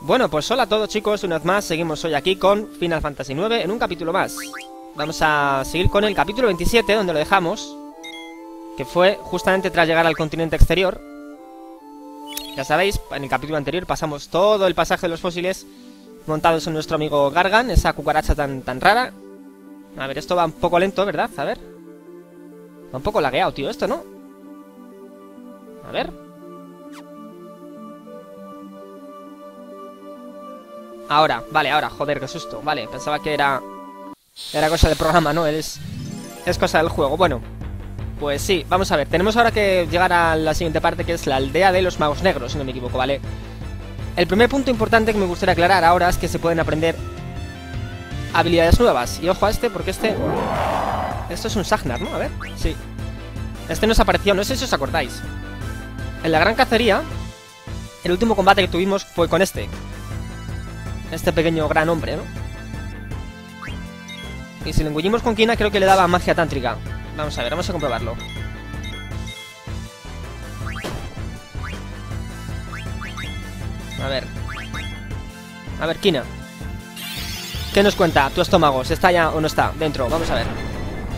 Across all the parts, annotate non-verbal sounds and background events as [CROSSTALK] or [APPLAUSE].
Bueno, pues hola a todos chicos, una vez más seguimos hoy aquí con Final Fantasy IX en un capítulo más. Vamos a seguir con el capítulo 27, donde lo dejamos, que fue justamente tras llegar al continente exterior. Ya sabéis, en el capítulo anterior pasamos todo el pasaje de los fósiles montados en nuestro amigo Gargan, esa cucaracha tan, tan rara. A ver, esto va un poco lento, ¿verdad? A ver. Va un poco lagueado, tío, esto, ¿no? A ver. Ahora, vale, ahora, joder, qué susto. Vale, pensaba que era... Era cosa del programa, ¿no? Es, es cosa del juego. Bueno, pues sí, vamos a ver. Tenemos ahora que llegar a la siguiente parte, que es la aldea de los magos negros, si no me equivoco, ¿vale? El primer punto importante que me gustaría aclarar ahora es que se pueden aprender habilidades nuevas. Y ojo a este, porque este... Esto es un Sagnar, ¿no? A ver, sí. Este nos apareció, no sé si os acordáis. En la gran cacería, el último combate que tuvimos fue con este. Este pequeño gran hombre, ¿no? Y si lo engullimos con quina, creo que le daba magia tántrica. Vamos a ver, vamos a comprobarlo. A ver. A ver, quina. ¿Qué nos cuenta tu estómago? ¿Se está ya o no está? Dentro, vamos a ver.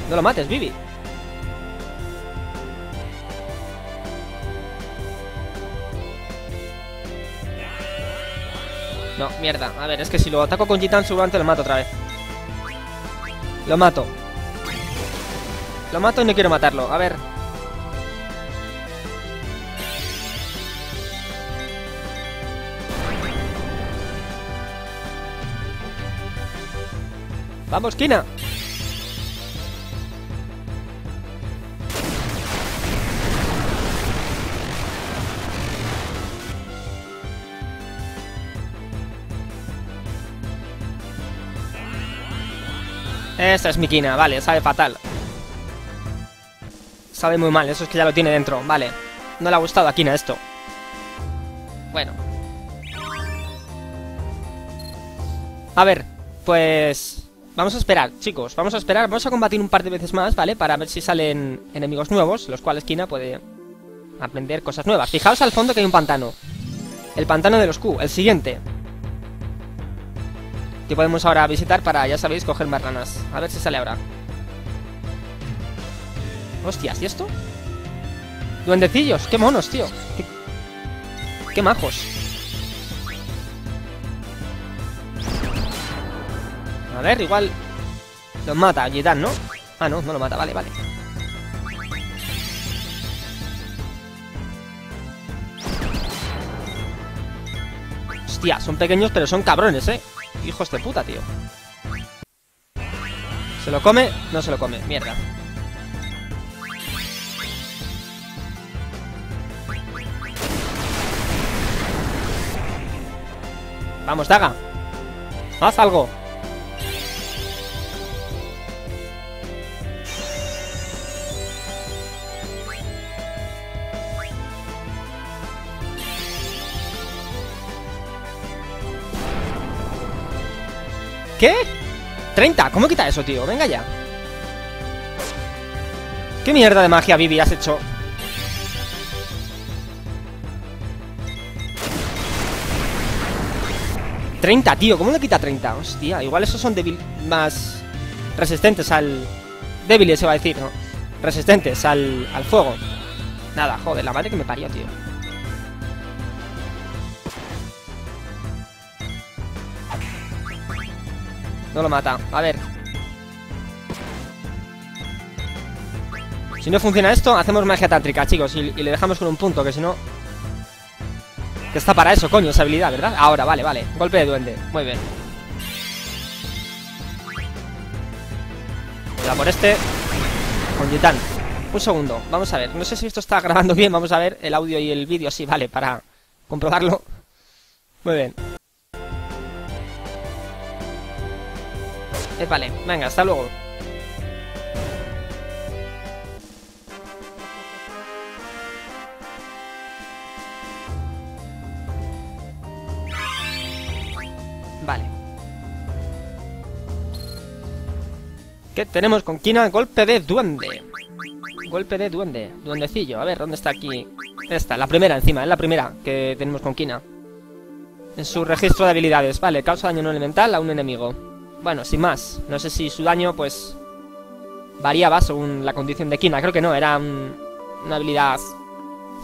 No lo mates, Vivi. No, mierda. A ver, es que si lo ataco con Gitan seguramente lo mato otra vez. Lo mato. Lo mato y no quiero matarlo. A ver. ¡Vamos, Kina! Esta es mi quina, vale, sabe fatal. Sabe muy mal, eso es que ya lo tiene dentro, vale. No le ha gustado a Kina esto. Bueno. A ver, pues... Vamos a esperar, chicos, vamos a esperar. Vamos a combatir un par de veces más, ¿vale? Para ver si salen enemigos nuevos, los cuales Kina puede aprender cosas nuevas. Fijaos al fondo que hay un pantano. El pantano de los Q, el siguiente que podemos ahora visitar para, ya sabéis, coger más ranas. A ver si sale ahora. Hostias, ¿y esto? Duendecillos, qué monos, tío. Qué, qué majos. A ver, igual... Los mata, Gitan, ¿no? Ah, no, no lo mata, vale, vale. Hostia, son pequeños pero son cabrones, ¿eh? Hijos de puta, tío. ¿Se lo come? No se lo come. Mierda. Vamos, Daga. Haz algo. ¿Qué? 30, ¿cómo quita eso, tío? Venga ya ¿Qué mierda de magia, Vivi, has hecho? ¡30, tío! ¿Cómo le quita 30? Hostia, igual esos son débil más resistentes al... Débiles, se va a decir, ¿no? Resistentes al, al fuego Nada, joder, la madre que me parió, tío No lo mata. A ver. Si no funciona esto, hacemos magia tántrica, chicos. Y, le dejamos con un punto, que si no... Que está para eso, coño, esa habilidad, ¿verdad? Ahora, vale, vale. Golpe de duende. Muy bien. Voy a por este. Con Gitan. Un segundo. Vamos a ver. No sé si esto está grabando [LAUGHS] bien. Vamos a ver el audio y el vídeo. Sí, vale, para comprobarlo. Muy bien. Eh, vale, venga, hasta luego. Vale. ¿Qué tenemos con Kina? Golpe de duende. Golpe de duende. Duendecillo. A ver, ¿dónde está aquí? Esta, la primera encima, es la primera que tenemos con Kina. En su registro de habilidades. Vale, causa daño no elemental a un enemigo. Bueno, sin más. No sé si su daño, pues... Variaba según la condición de Kina. Creo que no, era una habilidad...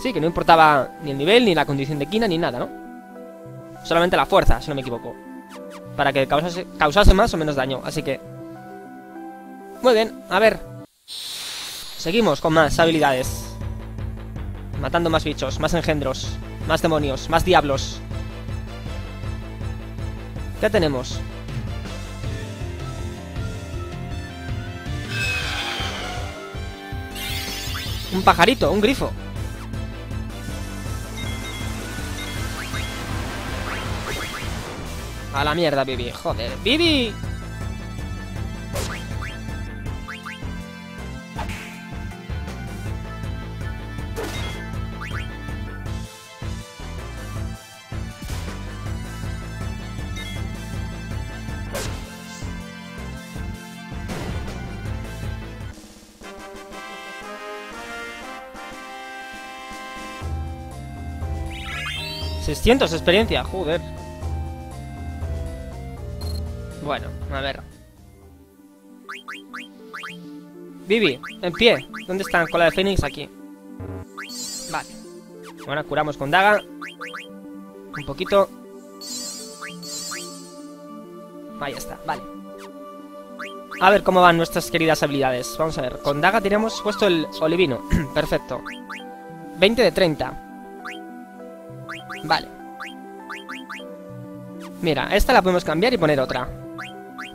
Sí, que no importaba ni el nivel, ni la condición de Kina, ni nada, ¿no? Solamente la fuerza, si no me equivoco. Para que causase, causase más o menos daño. Así que... Muy bien, a ver. Seguimos con más habilidades. Matando más bichos, más engendros, más demonios, más diablos. ¿Qué tenemos? Un pajarito, un grifo. A la mierda, Bibi. Joder, Bibi. 600 experiencia, joder. Bueno, a ver. Vivi, en pie. ¿Dónde está cola de Fénix? Aquí. Vale. Ahora curamos con daga. Un poquito. Ahí está, vale. A ver cómo van nuestras queridas habilidades. Vamos a ver. Con daga tenemos puesto el olivino. [CLEARS THROAT] Perfecto. 20 de 30. Vale. Mira, esta la podemos cambiar y poner otra.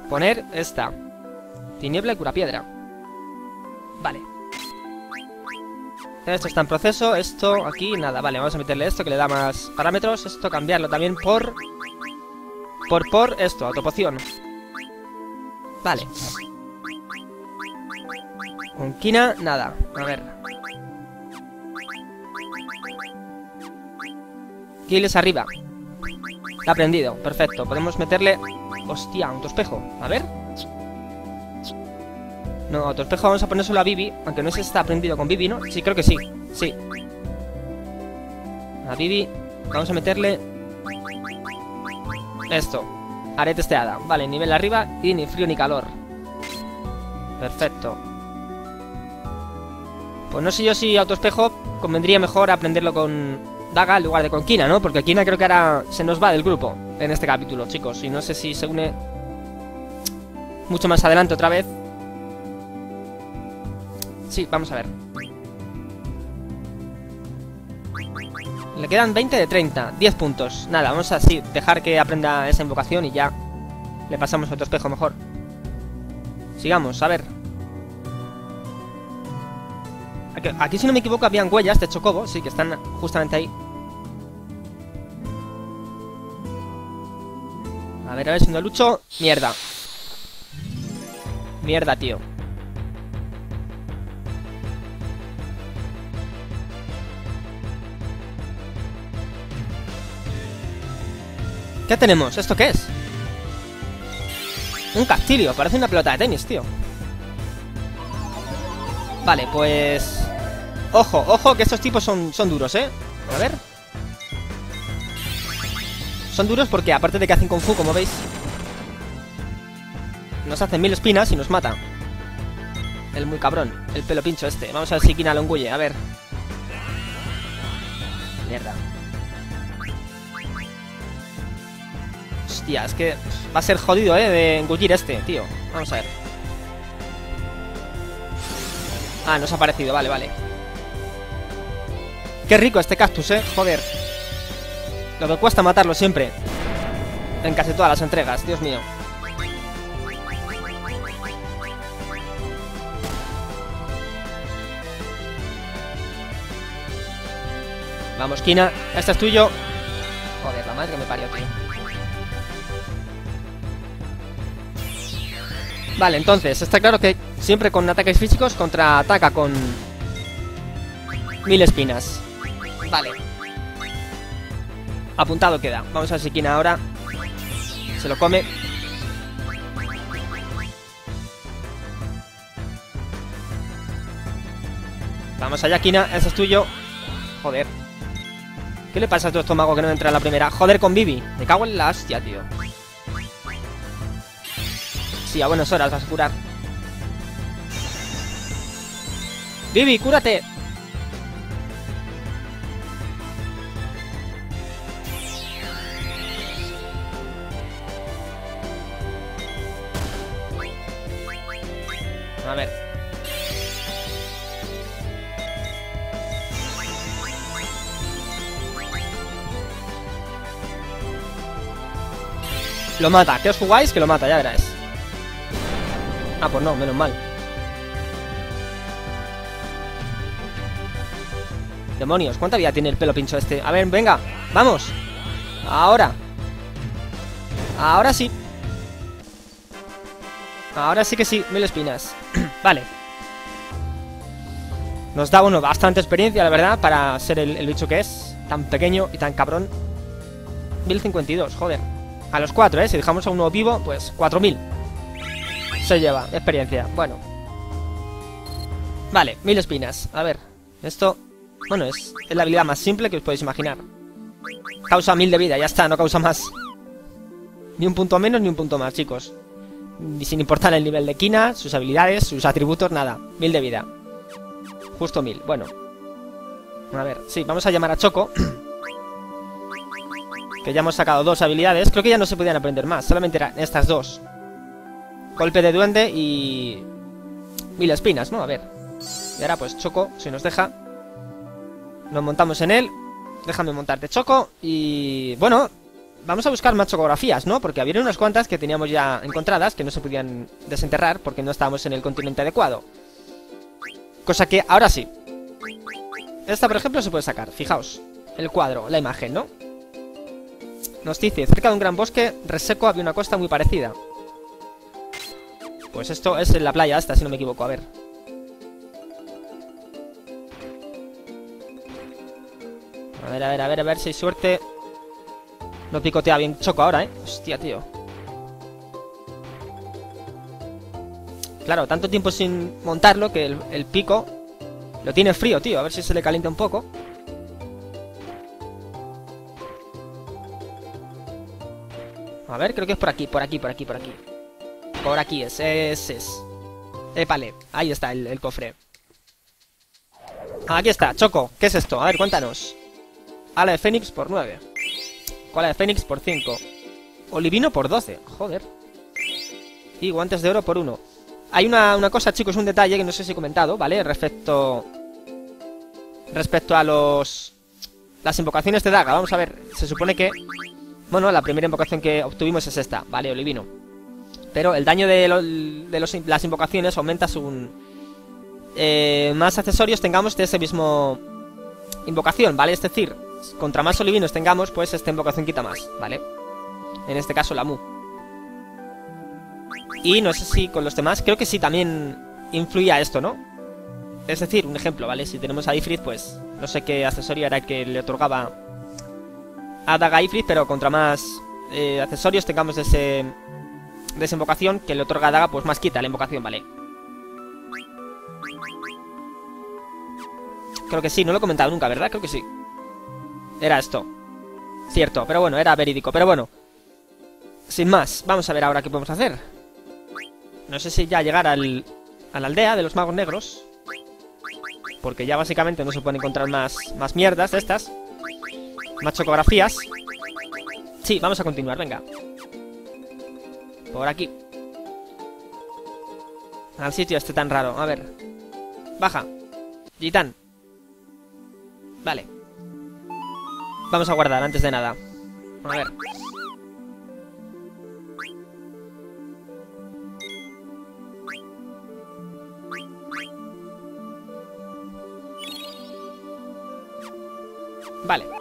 Poner esta. Tiniebla y cura piedra. Vale. Esto está en proceso, esto aquí, nada, vale, vamos a meterle esto que le da más parámetros, esto cambiarlo también por... Por, por, esto, autopoción. Vale. Con Kina, nada, a ver. Kiles arriba. ha aprendido. Perfecto. Podemos meterle... Hostia, autoespejo. A ver. No, autoespejo vamos a ponérselo a Bibi. Aunque no sé si está aprendido con Bibi, ¿no? Sí, creo que sí. Sí. A Bibi vamos a meterle... Esto. Arete esteada. Vale, nivel arriba y ni frío ni calor. Perfecto. Pues no sé yo si autoespejo convendría mejor aprenderlo con Daga en lugar de con Kina, ¿no? Porque Kina creo que ahora se nos va del grupo en este capítulo, chicos. Y no sé si se une mucho más adelante otra vez. Sí, vamos a ver. Le quedan 20 de 30, 10 puntos. Nada, vamos a así dejar que aprenda esa invocación y ya le pasamos otro espejo mejor. Sigamos, a ver. Aquí, si no me equivoco, habían huellas de Chocobo, sí, que están justamente ahí. Ver, a ver si no lucho. Mierda. Mierda, tío. ¿Qué tenemos? ¿Esto qué es? Un castillo, parece una pelota de tenis, tío. Vale, pues... Ojo, ojo, que estos tipos son, son duros, ¿eh? A ver. Son duros porque, aparte de que hacen Kung Fu, como veis, nos hacen mil espinas y nos matan. El muy cabrón, el pelo pincho este. Vamos a ver si Kina lo engulle, a ver. Mierda. Hostia, es que va a ser jodido, ¿eh? De engullir este, tío. Vamos a ver. Ah, nos ha parecido, vale, vale. Qué rico este cactus, eh, joder. Lo que cuesta matarlo siempre. En casi todas las entregas, Dios mío. Vamos, Kina. Este es tuyo. Joder, la madre que me parió, tío. Vale, entonces, está claro que siempre con ataques físicos contraataca con... Mil espinas. Vale. Apuntado queda. Vamos a ver si Kina ahora se lo come. Vamos allá, Kina. Eso es tuyo. Joder. ¿Qué le pasa a tu estómago que no entra en la primera? Joder con Vivi. Me cago en la hostia, tío. Sí, a buenas horas vas a curar. Vivi, cúrate. Lo mata. ¿Qué os jugáis? Que lo mata, ya verás. Ah, pues no, menos mal. Demonios, ¿cuánta vida tiene el pelo pincho este? A ver, venga, vamos. Ahora. Ahora sí. Ahora sí que sí, mil espinas. [CLEARS THROAT] vale. Nos da, bueno, bastante experiencia, la verdad, para ser el, el, bicho que es. Tan pequeño y tan cabrón. 1052, joder. A los cuatro, ¿eh? Si dejamos a uno vivo, pues 4000. Se lleva, experiencia. Bueno. Vale, mil espinas. A ver, esto... Bueno, es, es la habilidad más simple que os podéis imaginar. Causa mil de vida, ya está, no causa más. Ni un punto menos ni un punto más, chicos sin importar el nivel de Kina, sus habilidades, sus atributos, nada. Mil de vida. Justo mil, bueno. A ver, sí, vamos a llamar a Choco. Que ya hemos sacado dos habilidades. Creo que ya no se podían aprender más, solamente eran estas dos. Golpe de duende y... Mil espinas, ¿no? A ver. Y ahora pues Choco, si nos deja. Nos montamos en él. Déjame montarte Choco. Y... Bueno, vamos a buscar más chocografías, ¿no? Porque había unas cuantas que teníamos ya encontradas que no se podían desenterrar porque no estábamos en el continente adecuado. Cosa que ahora sí. Esta, por ejemplo, se puede sacar. Fijaos. El cuadro, la imagen, ¿no? Nos dice, cerca de un gran bosque reseco había una costa muy parecida. Pues esto es en la playa esta, si no me equivoco. A ver. A ver, a ver, a ver, a ver si hay suerte. No picotea bien Choco ahora, ¿eh? Hostia, tío. Claro, tanto tiempo sin montarlo que el, pico lo tiene frío, tío. A ver si se le calienta un poco. A ver, creo que es por aquí, por aquí, por aquí, por aquí. Por aquí es, ese es. Épale, ahí está el, el cofre. Aquí está, Choco. ¿Qué es esto? A ver, cuéntanos. Ala de Fénix por 9. Cola de Fénix por 5. Olivino por 12. Joder. Y guantes de oro por 1. Hay una, una, cosa, chicos, un detalle que no sé si he comentado, ¿vale? Respecto... Respecto a los... Las invocaciones de daga. Vamos a ver. Se supone que... Bueno, la primera invocación que obtuvimos es esta, ¿vale? Olivino. Pero el daño de, las invocaciones aumenta según... Eh, más accesorios tengamos de ese mismo... Invocación, ¿vale? Es decir, contra más olivinos tengamos, pues esta invocación quita más, ¿vale? En este caso la Mu. Y no sé si con los demás, creo que sí también influía esto, ¿no? Es decir, un ejemplo, ¿vale? Si tenemos a Ifrit, pues no sé qué accesorio era que le otorgaba a Daga Ifrit, pero contra más eh, accesorios tengamos ese, de esa invocación que le otorga a Daga, pues más quita la invocación, ¿vale? Creo que sí, no lo he comentado nunca, ¿verdad? Creo que sí. Era esto. Cierto, pero bueno, era verídico. Pero bueno. Sin más, vamos a ver ahora qué podemos hacer. No sé si ya llegar al, a la aldea de los magos negros. Porque ya básicamente no se pueden encontrar más, más mierdas de estas. Más chocografías. Sí, vamos a continuar, venga. Por aquí. Al sitio este tan raro. A ver. Baja. Gitán. Vale. Vamos a guardar antes de nada. A ver. Vale.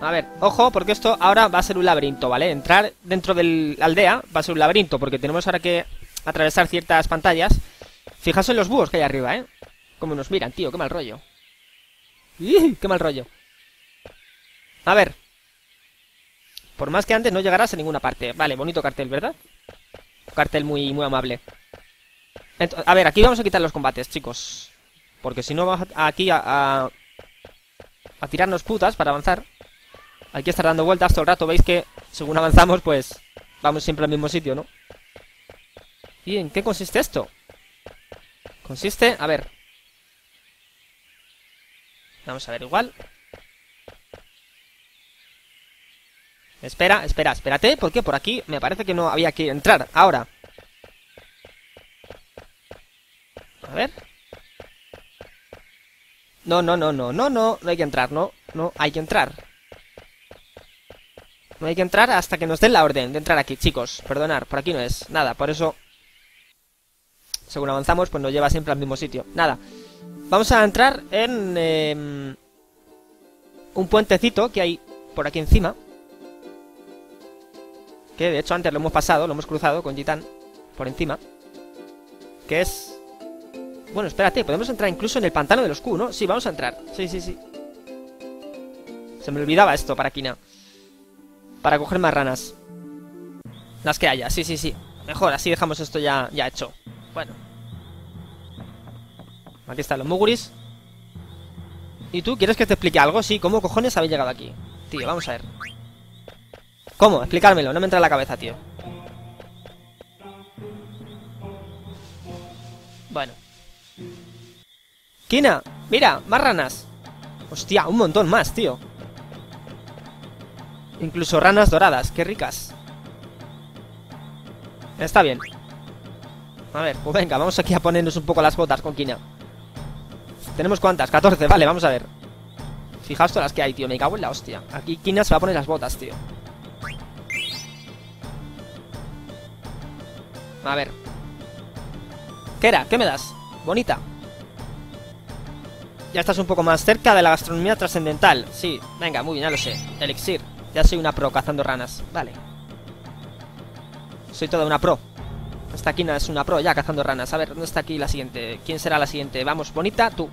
A ver, ojo, porque esto ahora va a ser un laberinto, ¿vale? Entrar dentro de la aldea va a ser un laberinto, porque tenemos ahora que atravesar ciertas pantallas. Fijaos en los búhos que hay arriba, ¿eh? Como nos miran, tío, qué mal rollo. ¡Qué mal rollo! A ver. Por más que antes no llegarás a ninguna parte. Vale, bonito cartel, ¿verdad? cartel muy, muy amable. a ver, aquí vamos a quitar los combates, chicos. Porque si no vamos aquí a, a tirarnos putas para avanzar. Hay que estar dando vueltas todo el rato. Veis que según avanzamos, pues vamos siempre al mismo sitio, ¿no? ¿Y en qué consiste esto? Consiste... A ver. Vamos a ver igual. Espera, espera, espérate, porque por aquí me parece que no había que entrar. Ahora. A ver. No, no, no, no, no, no, no hay que entrar, no, no, hay que entrar. No hay que entrar hasta que nos den la orden de entrar aquí, chicos. Perdonar, por aquí no es. Nada, por eso... Según avanzamos, pues nos lleva siempre al mismo sitio. Nada. Vamos a entrar en... Em, un puentecito que hay por aquí encima. Que de hecho antes lo hemos pasado, lo hemos cruzado con Gitan. Por encima. Que es... Bueno, espérate, podemos entrar incluso en el pantano de los Q, ¿no? Sí, vamos a entrar. Sí, sí, sí. Se me olvidaba esto para Kina. Para coger más ranas. Las que haya, sí, sí, sí. Mejor, así dejamos esto ya, ya hecho. Bueno. Aquí están los Muguris. ¿Y tú quieres que te explique algo? Sí, ¿cómo cojones habéis llegado aquí? Tío, vamos a ver. ¿Cómo? Explicármelo, no me entra en la cabeza, tío. Bueno. Kina, mira, más ranas. Hostia, un montón más, tío. Incluso ranas doradas, qué ricas. Está bien. A ver, pues venga, vamos aquí a ponernos un poco las botas con Kina. ¿Tenemos cuántas? 14, vale, vamos a ver. Fijaos todas las que hay, tío, me cago en la hostia. Aquí Kina se va a poner las botas, tío. A ver. ¿Qué era? ¿Qué me das? Bonita. Ya estás un poco más cerca de la gastronomía trascendental. Sí, venga, muy bien, ya lo sé. Elixir. Ya soy una pro cazando ranas. Vale. Soy toda una pro. Esta quina es una pro ya cazando ranas. A ver, ¿dónde está aquí la siguiente? ¿Quién será la siguiente? Vamos, bonita, tú.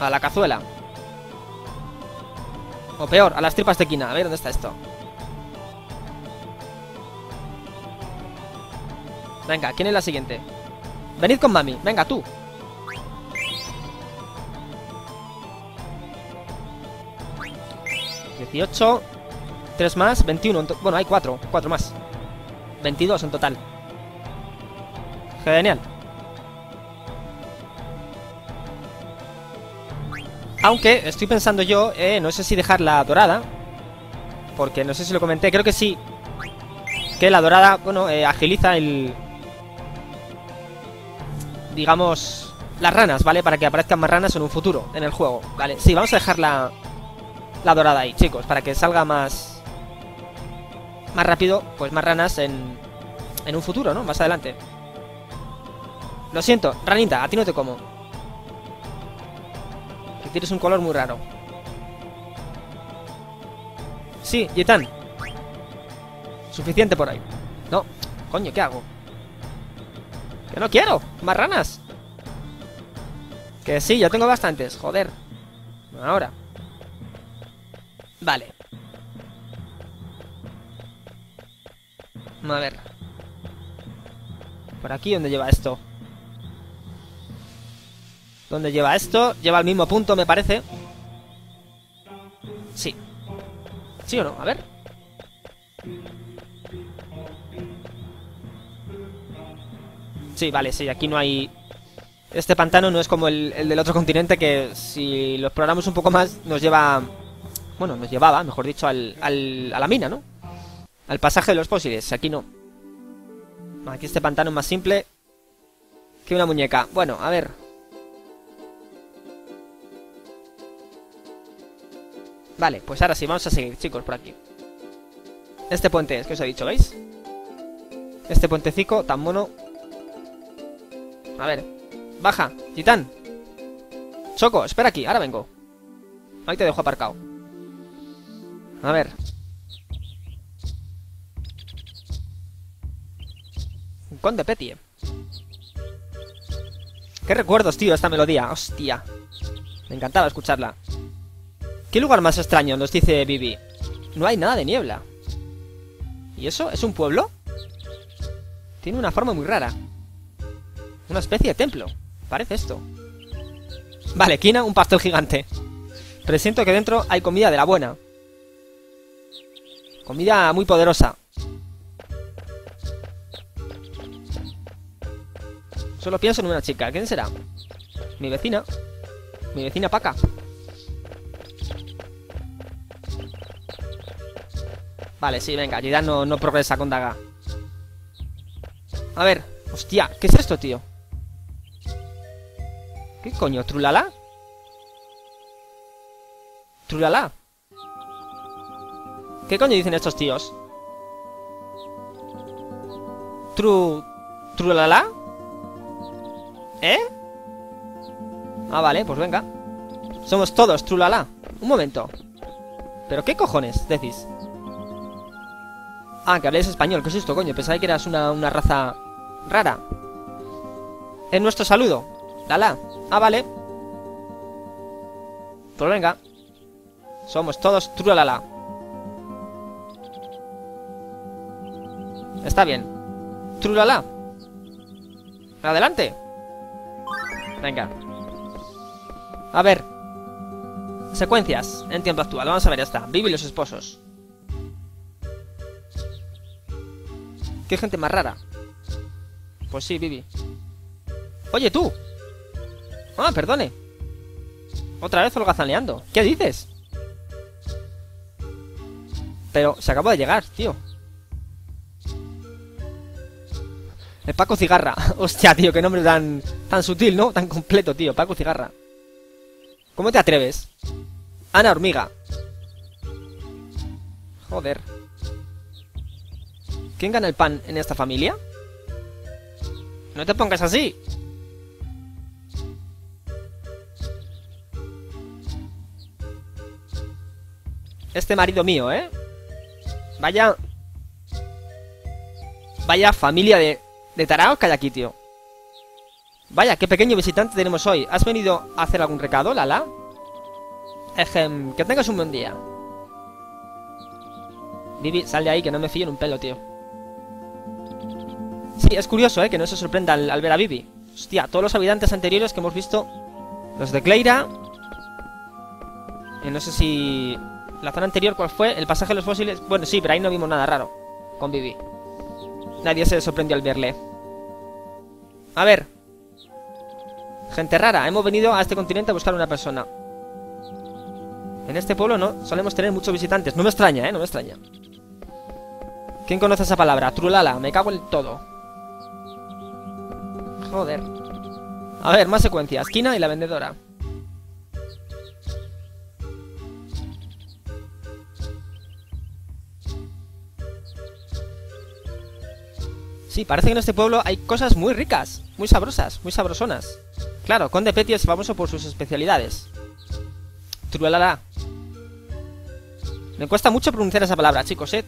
A la cazuela. O peor, a las tripas de quina. A ver, ¿dónde está esto? Venga, ¿quién es la siguiente? Venid con mami. Venga, tú. 18 3 más, 21 Bueno, hay 4, 4 más 22 en total Genial Aunque estoy pensando yo, eh, no sé si dejarla dorada Porque no sé si lo comenté, creo que sí Que la dorada, bueno, eh, agiliza el... Digamos, las ranas, ¿vale? Para que aparezcan más ranas en un futuro, en el juego, ¿vale? Sí, vamos a dejarla la dorada ahí, chicos, para que salga más... Más rápido, pues más ranas en... En un futuro, ¿no? Más adelante. Lo siento, ranita, a ti no te como. Que tienes un color muy raro. Sí, Yetan. Suficiente por ahí. No, coño, ¿qué hago? Que no quiero, más ranas. Que sí, yo tengo bastantes, joder. Ahora. Vale. A ver. Por aquí, ¿dónde lleva esto? ¿Dónde lleva esto? Lleva al mismo punto, me parece. Sí. ¿Sí o no? A ver. Sí, vale, sí, aquí no hay... Este pantano no es como el, el del otro continente que si lo exploramos un poco más nos lleva bueno, nos llevaba, mejor dicho, al, al, a la mina, ¿no? Al pasaje de los fósiles. Aquí no. Aquí este pantano es más simple que una muñeca. Bueno, a ver. Vale, pues ahora sí, vamos a seguir, chicos, por aquí. Este puente es que os he dicho, ¿veis? Este puentecico tan mono. A ver. Baja, Titán. Choco, espera aquí, ahora vengo. Ahí te dejo aparcado. A ver. Un conde Petie. Qué recuerdos, tío, esta melodía. Hostia. Me encantaba escucharla. ¿Qué lugar más extraño? Nos dice Vivi. No hay nada de niebla. ¿Y eso? ¿Es un pueblo? Tiene una forma muy rara. Una especie de templo. Parece esto. Vale, Kina, un pastel gigante. Presiento que dentro hay comida de la buena. Comida muy poderosa. Solo pienso en una chica. ¿Quién será? Mi vecina. Mi vecina Paca. Vale, sí, venga, ya no, no progresa con Daga. A ver, hostia, ¿qué es esto, tío? ¿Qué coño? ¿Trulala? ¿Trulala? ¿Qué coño dicen estos tíos? ¿Tru... ¿Trulala? ¿Eh? Ah, vale, pues venga. Somos todos Trulala. Un momento. ¿Pero qué cojones decís? Ah, que habléis español. ¿Qué es esto, coño? Pensaba que eras una, una raza rara. Es nuestro saludo. Lala. Ah, vale. Pues venga. Somos todos Trulala. Está bien. Trulala. Adelante. Venga. A ver. Secuencias en tiempo actual. Vamos a ver, ya está. Vivi y los esposos. Qué gente más rara. Pues sí, Vivi. Oye, tú. Ah, perdone. Otra vez holgazaneando. ¿Qué dices? Pero se acabó de llegar, tío. Paco Cigarra. [LAUGHS] Hostia, tío, qué nombre tan, tan sutil, ¿no? Tan completo, tío. Paco Cigarra. ¿Cómo te atreves? Ana Hormiga. Joder. ¿Quién gana el pan en esta familia? No te pongas así. Este marido mío, ¿eh? Vaya... Vaya familia de, de taraos que hay aquí, tío. Vaya, qué pequeño visitante tenemos hoy. ¿Has venido a hacer algún recado, Lala? Ejem, que tengas un buen día. Vivi, sal de ahí, que no me fío en un pelo, tío. Sí, es curioso, ¿eh? Que no se sorprenda al, ver a Vivi. Hostia, todos los habitantes anteriores que hemos visto... Los de Cleira... No sé si... La zona anterior, ¿cuál fue? El pasaje de los fósiles... Bueno, sí, pero ahí no vimos nada raro. Con Vivi. Nadie se sorprendió al verle. A ver. Gente rara. Hemos venido a este continente a buscar una persona. En este pueblo no solemos tener muchos visitantes. No me extraña, ¿eh? No me extraña. ¿Quién conoce esa palabra? Trulala. Me cago en todo. Joder. A ver, más secuencias. Esquina y la vendedora. Sí, parece que en este pueblo hay cosas muy ricas, muy sabrosas, muy sabrosonas. Claro, Conde Petty es famoso por sus especialidades. Trulala. Me cuesta mucho pronunciar esa palabra, chicos, eh.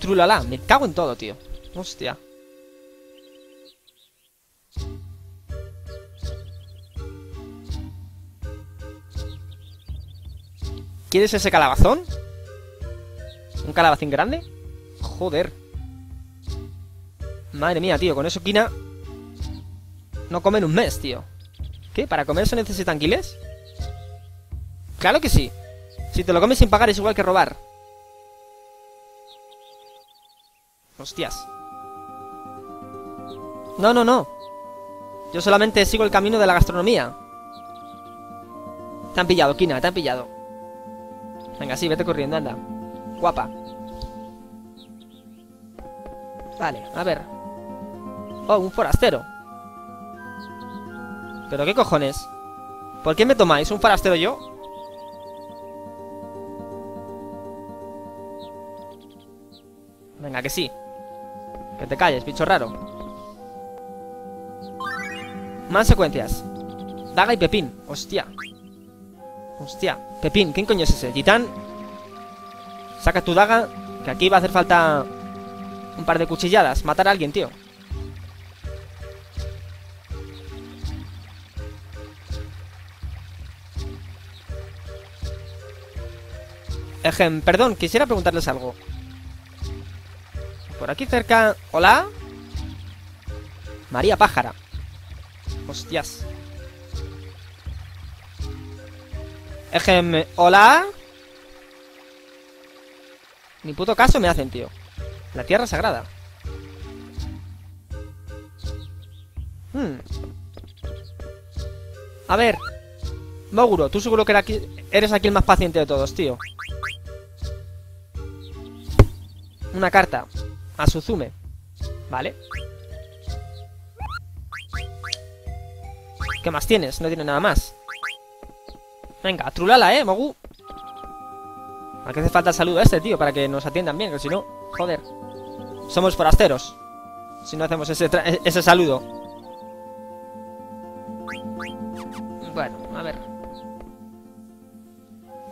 Trulala, me cago en todo, tío. Hostia. ¿Quieres ese calabazón? ¿Un calabacín grande? Joder. Madre mía, tío, con eso Kina... No comen un mes, tío. ¿Qué? ¿Para comer se necesitan kiles? Claro que sí. Si te lo comes sin pagar es igual que robar. Hostias. No, no, no. Yo solamente sigo el camino de la gastronomía. Te han pillado, Kina, te han pillado. Venga, sí, vete corriendo, anda. Guapa. Vale, a ver. Oh, un forastero. ¿Pero qué cojones? ¿Por qué me tomáis? ¿Un forastero yo? Venga, que sí. Que te calles, bicho raro. Más secuencias. Daga y Pepín. Hostia. Hostia. Pepín, ¿quién coño es ese? Titán. Saca tu daga, que aquí va a hacer falta un par de cuchilladas. Matar a alguien, tío. Ejem, perdón, quisiera preguntarles algo. Por aquí cerca... ¿Hola? María Pájara. Hostias. Ejem... ¿Hola? Ni puto caso me hacen, tío. La tierra sagrada. Hmm. A ver. Moguro, tú seguro que eres aquí el más paciente de todos, tío. Una carta. A Suzume. Vale. ¿Qué más tienes? No tiene nada más. Venga, trulala, eh, Mogu. Aquí hace falta el saludo a este, tío, para que nos atiendan bien, que si no, joder. Somos forasteros. Si no hacemos ese, ese saludo. Bueno, a ver.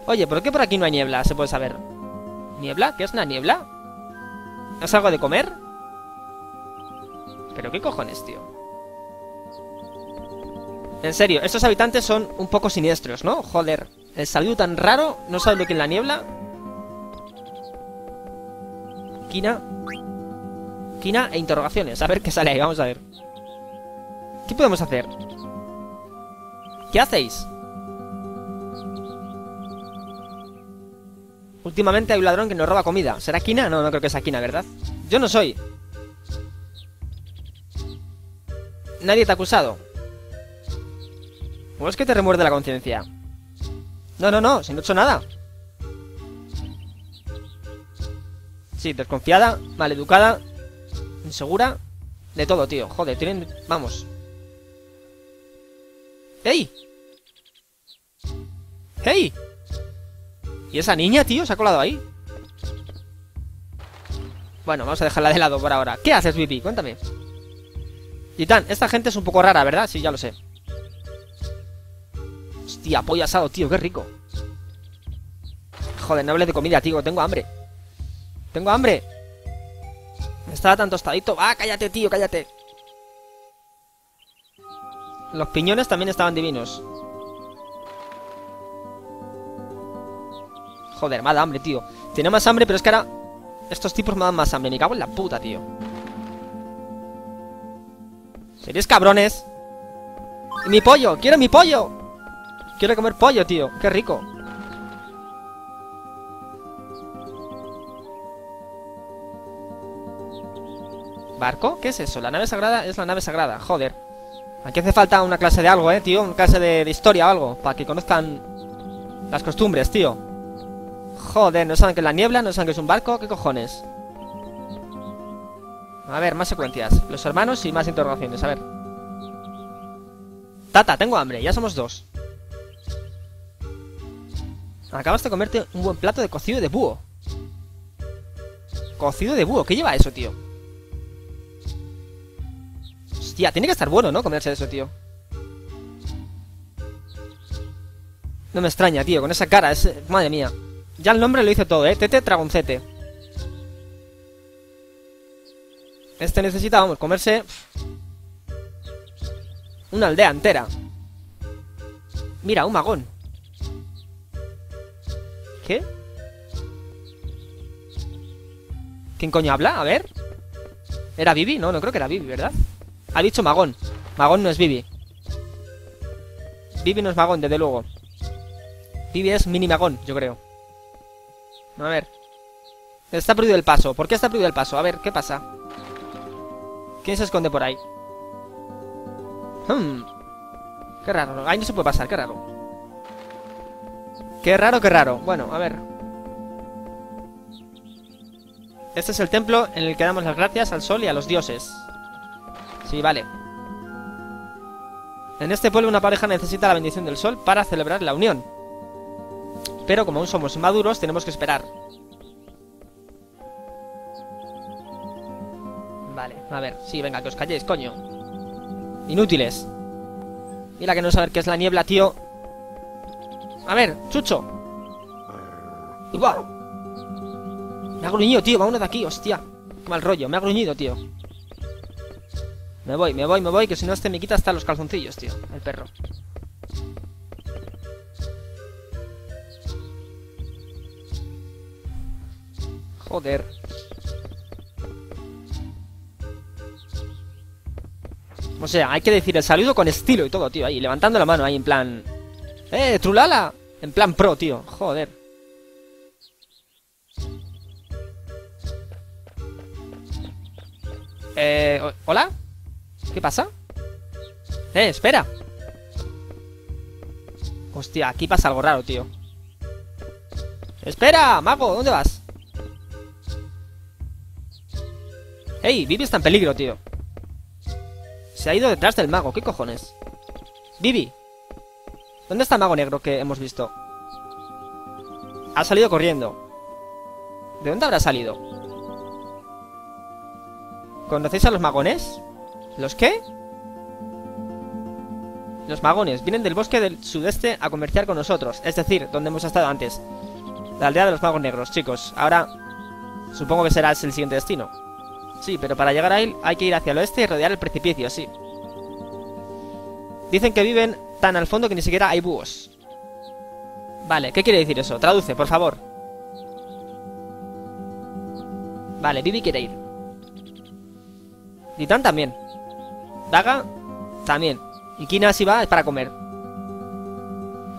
Oye, ¿por qué por aquí no hay niebla? Se puede saber. ¿Niebla? ¿Qué es una niebla? ¿Es algo de comer? ¿Pero qué cojones, tío? En serio, estos habitantes son un poco siniestros, ¿no? Joder, el saludo tan raro, no sabe lo que en la niebla. Quina. Quina e interrogaciones. A ver qué sale ahí, vamos a ver. ¿Qué podemos hacer? ¿Qué hacéis? Últimamente hay un ladrón que nos roba comida. ¿Será Kina? No, no creo que sea Kina, ¿verdad? Yo no soy. Nadie te ha acusado. ¿O es que te remuerde la conciencia? No, no, no, si no he hecho nada. Sí, desconfiada, maleducada, insegura, de todo, tío. Joder, tienen... Vamos. ¡Ey! ¡Hey! ¿Y esa niña, tío? ¿Se ha colado ahí? Bueno, vamos a dejarla de lado por ahora. ¿Qué haces, Vivi? Cuéntame. Titán, esta gente es un poco rara, ¿verdad? Sí, ya lo sé. Hostia, pollo asado, tío, qué rico. Joder, no hables de comida, tío, tengo hambre. Tengo hambre. Estaba tan tostadito. Ah, cállate, tío, cállate. Los piñones también estaban divinos. Joder, me da hambre, tío. Tiene más hambre, pero es que ahora... Estos tipos me dan más hambre. Me cago en la puta, tío. ¿Seréis cabrones? ¡Mi pollo! ¡Quiero mi pollo! Quiero comer pollo, tío. ¡Qué rico! ¿Barco? ¿Qué es eso? La nave sagrada es la nave sagrada. Joder. Aquí hace falta una clase de algo, eh, tío. Una clase de, historia o algo. Para que conozcan las costumbres, tío. Joder, no saben que es la niebla, no saben que es un barco. ¿Qué cojones? A ver, más secuencias. Los hermanos y más interrogaciones. A ver. Tata, tengo hambre. Ya somos dos. Acabas de comerte un buen plato de cocido de búho. Cocido de búho. ¿Qué lleva eso, tío? Hostia, tiene que estar bueno, ¿no? Comerse eso, tío. No me extraña, tío, con esa cara. Es... Madre mía. Ya el nombre lo hizo todo, ¿eh? Tete Dragoncete. Este necesita, vamos, comerse... Una aldea entera. Mira, un magón. ¿Qué? ¿Quién coño habla? A ver. ¿Era Vivi? No, no creo que era Vivi, ¿verdad? Ha dicho Magón. Magón no es Vivi. Vivi no es Magón, desde luego. Vivi es mini Magón, yo creo. A ver. Está prohibido el paso. ¿Por qué está prohibido el paso? A ver, ¿qué pasa? ¿Quién se esconde por ahí? Hmm. Qué raro. Ahí no se puede pasar, qué raro. Qué raro, qué raro. Bueno, a ver. Este es el templo en el que damos las gracias al sol y a los dioses. Sí, vale. En este pueblo una pareja necesita la bendición del sol para celebrar la unión. Pero como aún somos maduros, tenemos que esperar. Vale, a ver, sí, venga, que os calléis, coño. Inútiles. Mira que no saber qué es la niebla, tío. A ver, chucho. Igual. Me ha gruñido, tío, va uno de aquí, hostia. Qué mal rollo, me ha gruñido, tío. Me voy, me voy, me voy, que si no este me quita hasta los calzoncillos, tío. El perro. Joder. O sea, hay que decir el saludo con estilo y todo, tío. Ahí, levantando la mano ahí en plan... ¡Eh, Trulala! En plan pro, tío. Joder. Eh... ¿Hola? ¿Qué pasa? Eh, espera. Hostia, aquí pasa algo raro, tío. ¡Espera! ¡Mago! ¿Dónde vas? ¡Ey! Vivi está en peligro, tío. Se ha ido detrás del mago. ¿Qué cojones? Vivi. ¿Dónde está el mago negro que hemos visto? Ha salido corriendo. ¿De dónde habrá salido? ¿Conocéis a los magones? ¿Los qué? Los magones vienen del bosque del sudeste a comerciar con nosotros, es decir, donde hemos estado antes. La aldea de los magos negros, chicos. Ahora, supongo que será el siguiente destino. Sí, pero para llegar a él hay que ir hacia el oeste y rodear el precipicio, sí. Dicen que viven tan al fondo que ni siquiera hay búhos. Vale, ¿qué quiere decir eso? Traduce, por favor. Vale, Vivi quiere ir. Titán también. Daga también. Y Kina si va es para comer.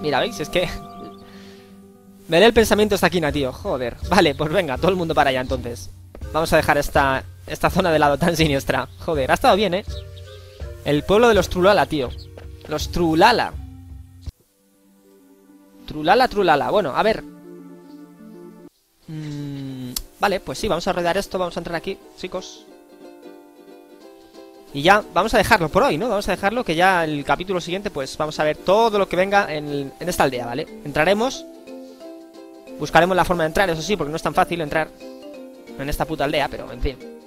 Mira, ¿veis? Es que... [LAUGHS] Me lee el pensamiento esta Kina, tío. Joder. Vale, pues venga, todo el mundo para allá entonces. Vamos a dejar esta, esta zona de lado tan siniestra. Joder, ha estado bien, ¿eh? El pueblo de los Trulala, tío. Los Trulala. Trulala, Trulala. Bueno, a ver. Mm, vale, pues sí, vamos a rodear esto. Vamos a entrar aquí, chicos. Y ya vamos a dejarlo por hoy, ¿no? Vamos a dejarlo que ya el capítulo siguiente pues vamos a ver todo lo que venga en, esta aldea, ¿vale? Entraremos, buscaremos la forma de entrar, eso sí, porque no es tan fácil entrar en esta puta aldea, pero en fin.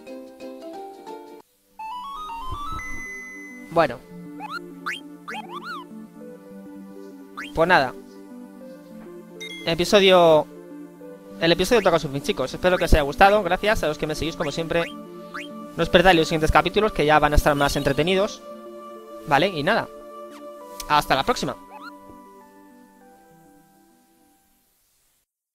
Bueno. Pues nada. Episodio... El episodio toca su fin, chicos. Espero que os haya gustado. Gracias a los que me seguís como siempre no os perdáis los siguientes capítulos que ya van a estar más entretenidos. Vale, y nada. Hasta la próxima.